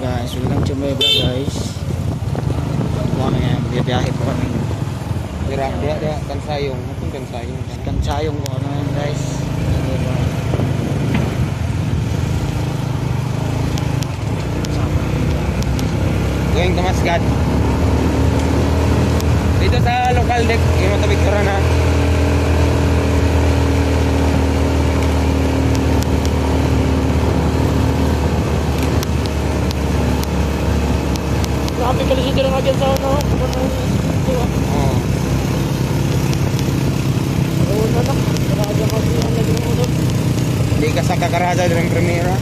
guys, my vlog guys. Yan, biyahe po kami. Dira, dia, dia, kansayong. Itong kansayong. Kansayong ko ano yan guys. Going to Masgat. Dito sa local deck, yung matabig ko na. Pala siya dito agad sa ano. Oo. Oo na lang. Grabe kasi ang naging usap. Hindi ka sa kakarada ng primera.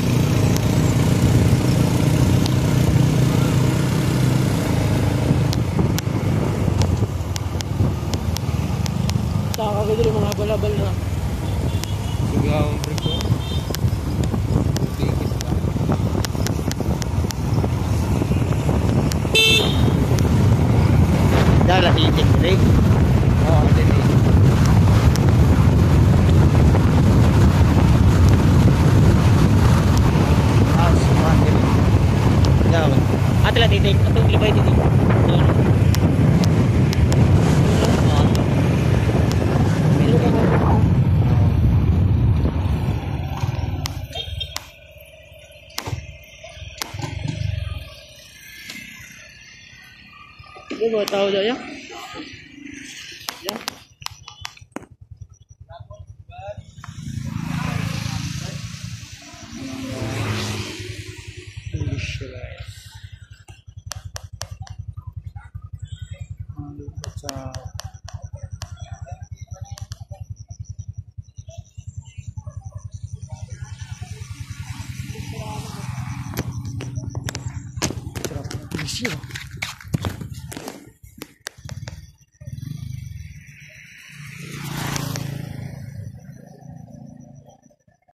Nakakagod rin mga balabal na. Sigaw ang priko. dah lah pilih ni. oh, ada ni Ah. Ya. Ada titik atau lebih titik. gue baru tahu dah ya.